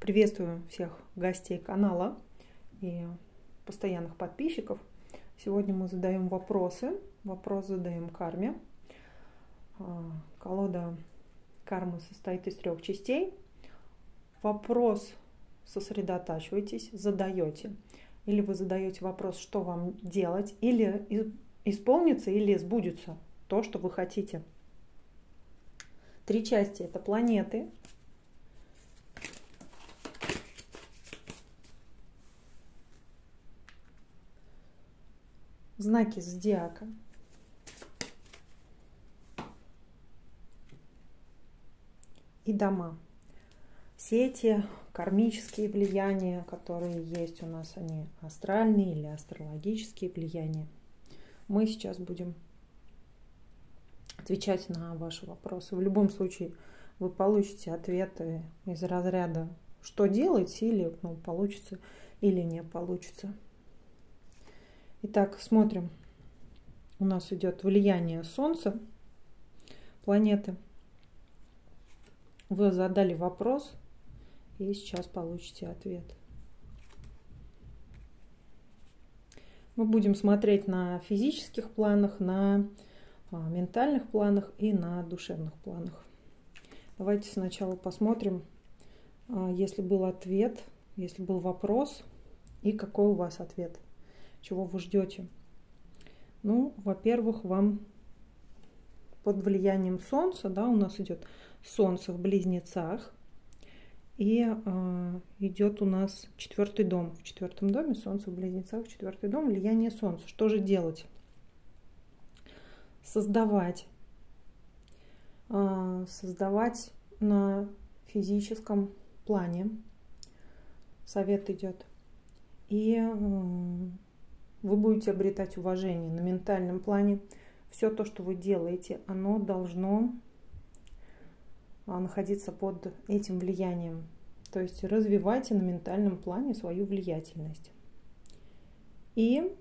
Приветствую всех гостей канала и постоянных подписчиков. Сегодня мы задаем вопросы. Вопрос задаем карме. А, колода кармы состоит из трех частей. Вопрос сосредотачивайтесь, задаете. Или вы задаете вопрос, что вам делать, или исполнится, или сбудется то, что вы хотите. Три части это планеты, знаки зодиака. И дома. Все эти кармические влияния, которые есть у нас, они астральные или астрологические влияния. Мы сейчас будем отвечать на ваши вопросы. В любом случае вы получите ответы из разряда «что делать?» или ну, «получится» или «не получится». Итак, смотрим. У нас идет влияние Солнца, планеты. Вы задали вопрос, и сейчас получите ответ. Мы будем смотреть на физических планах, на а, ментальных планах и на душевных планах. Давайте сначала посмотрим, а, если был ответ, если был вопрос и какой у вас ответ – чего вы ждете? Ну, во-первых, вам под влиянием Солнца, да, у нас идет Солнце в Близнецах, и э, идет у нас четвертый дом. В четвертом доме Солнце в Близнецах, четвертый дом, влияние Солнца. Что же делать? Создавать. Э, создавать на физическом плане. Совет идет. И э, вы будете обретать уважение на ментальном плане. Все то, что вы делаете, оно должно а, находиться под этим влиянием. То есть развивайте на ментальном плане свою влиятельность. И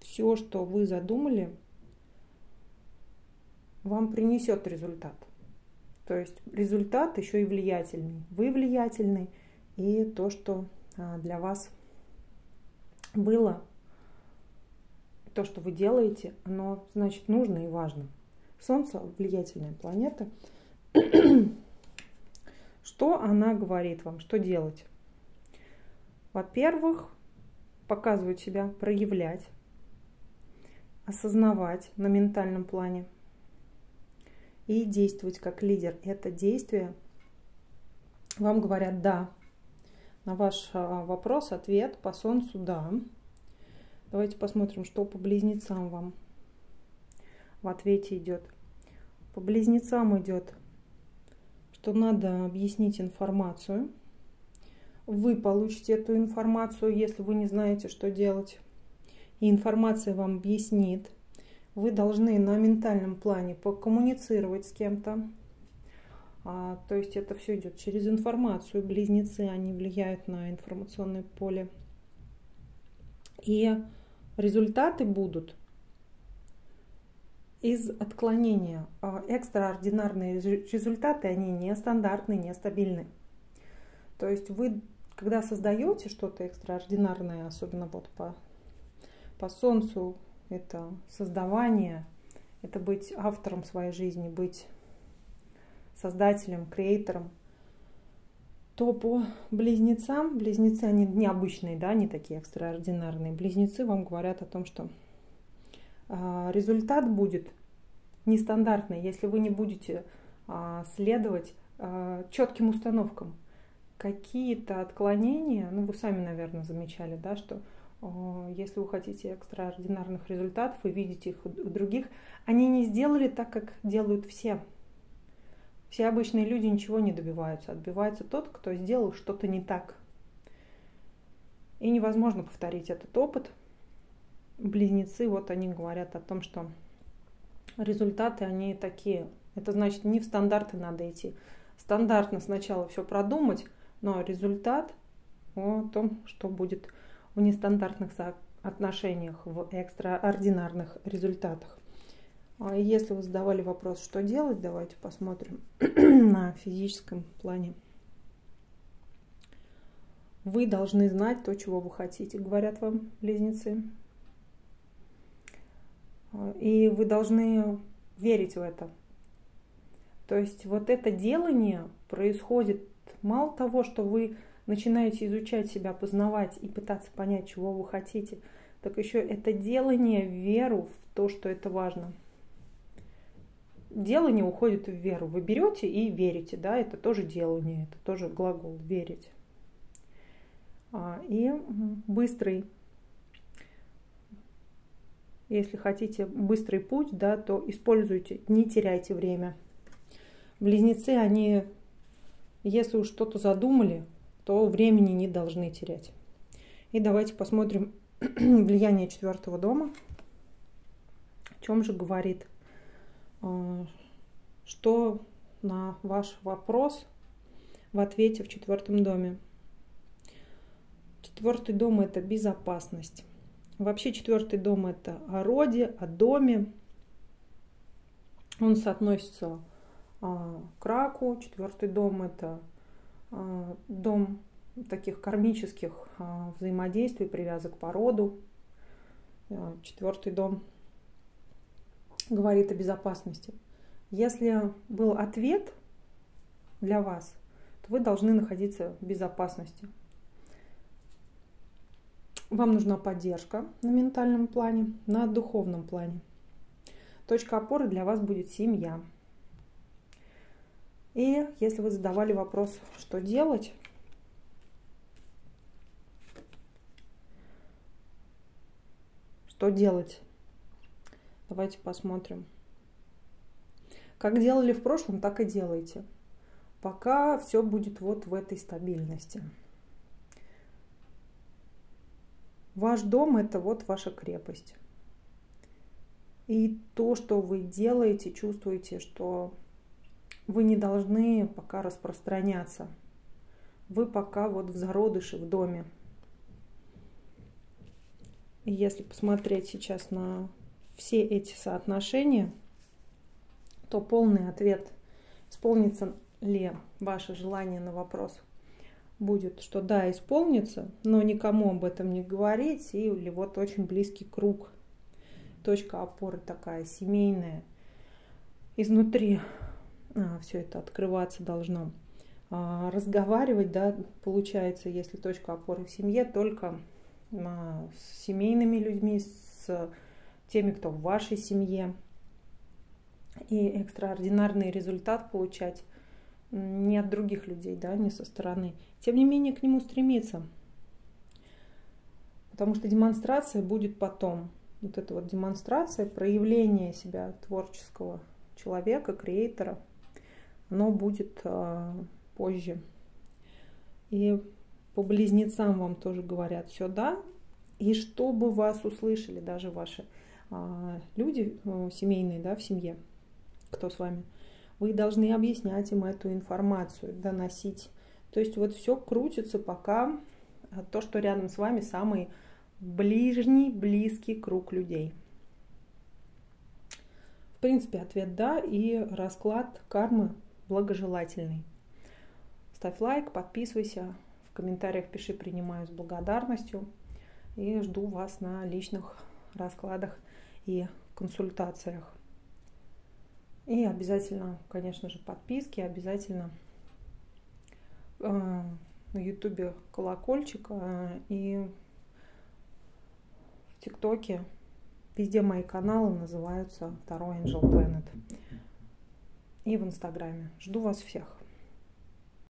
все, что вы задумали, вам принесет результат. То есть результат еще и влиятельный. Вы влиятельный, и то, что а, для вас было, то, что вы делаете, оно, значит, нужно и важно. Солнце – влиятельная планета. Что она говорит вам, что делать? Во-первых, показывать себя, проявлять, осознавать на ментальном плане и действовать как лидер. Это действие вам говорят «да», на ваш а, вопрос ответ по Солнцу «да». Давайте посмотрим, что по близнецам вам в ответе идет. По близнецам идет, что надо объяснить информацию. Вы получите эту информацию, если вы не знаете, что делать. И информация вам объяснит. Вы должны на ментальном плане покоммуницировать с кем-то, а, то есть это все идет через информацию. Близнецы, они влияют на информационное поле. И результаты будут из отклонения. А экстраординарные результаты, они нестандартные, нестабильные. То есть вы, когда создаете что-то экстраординарное, особенно вот по, по Солнцу, это создавание, это быть автором своей жизни, быть создателем, креатором, то по близнецам, близнецы, они необычные, да, не такие экстраординарные. Близнецы вам говорят о том, что э, результат будет нестандартный, если вы не будете э, следовать э, четким установкам. Какие-то отклонения, ну вы сами, наверное, замечали, да, что если вы хотите экстраординарных результатов и видите их у других, они не сделали так, как делают все. Все обычные люди ничего не добиваются. Отбивается тот, кто сделал что-то не так. И невозможно повторить этот опыт. Близнецы, вот они говорят о том, что результаты, они такие. Это значит, не в стандарты надо идти. Стандартно сначала все продумать, но результат о том, что будет в нестандартных отношениях, в экстраординарных результатах. А если вы задавали вопрос, что делать, давайте посмотрим на физическом плане. Вы должны знать то, чего вы хотите, говорят вам близнецы. И вы должны верить в это. То есть вот это делание происходит мало того, что вы начинаете изучать себя, познавать и пытаться понять, чего вы хотите, так еще это делание веру в то, что это важно. Делание уходит в веру. Вы берете и верите, да, это тоже делание, это тоже глагол верить. А, и быстрый если хотите быстрый путь, да, то используйте, не теряйте время. Близнецы, они, если уж что-то задумали, то времени не должны терять. И давайте посмотрим влияние четвертого дома. О чем же говорит, что на ваш вопрос в ответе в четвертом доме. Четвертый дом – это безопасность. Вообще четвертый дом это о роде, о доме. Он соотносится а, к раку. Четвертый дом это а, дом таких кармических а, взаимодействий, привязок по роду. А, четвертый дом говорит о безопасности. Если был ответ для вас, то вы должны находиться в безопасности. Вам нужна поддержка на ментальном плане, на духовном плане. Точка опоры для вас будет семья. И если вы задавали вопрос, что делать, что делать, давайте посмотрим. Как делали в прошлом, так и делайте. Пока все будет вот в этой стабильности. Ваш дом – это вот ваша крепость. И то, что вы делаете, чувствуете, что вы не должны пока распространяться. Вы пока вот в зародыше в доме. Если посмотреть сейчас на все эти соотношения, то полный ответ, исполнится ли ваше желание на вопрос – будет, что да, исполнится, но никому об этом не говорить, или вот очень близкий круг, точка опоры такая семейная, изнутри а, все это открываться должно. А, разговаривать, да, получается, если точка опоры в семье, только а, с семейными людьми, с теми, кто в вашей семье, и экстраординарный результат получать – не от других людей, да, не со стороны. Тем не менее, к нему стремиться. Потому что демонстрация будет потом. Вот эта вот демонстрация, проявление себя творческого человека, креатора, оно будет э, позже. И по близнецам вам тоже говорят все да, и чтобы вас услышали даже ваши люди э, семейные, да, в семье, кто с вами – вы должны объяснять им эту информацию, доносить. То есть вот все крутится, пока а, то, что рядом с вами, самый ближний, близкий круг людей. В принципе, ответ да, и расклад кармы благожелательный. Ставь лайк, подписывайся, в комментариях пиши «принимаю с благодарностью» и жду вас на личных раскладах и консультациях. И обязательно, конечно же, подписки, обязательно э, на ютубе колокольчик э, и в тиктоке везде мои каналы называются Второй Angel Planet. И в инстаграме. Жду вас всех.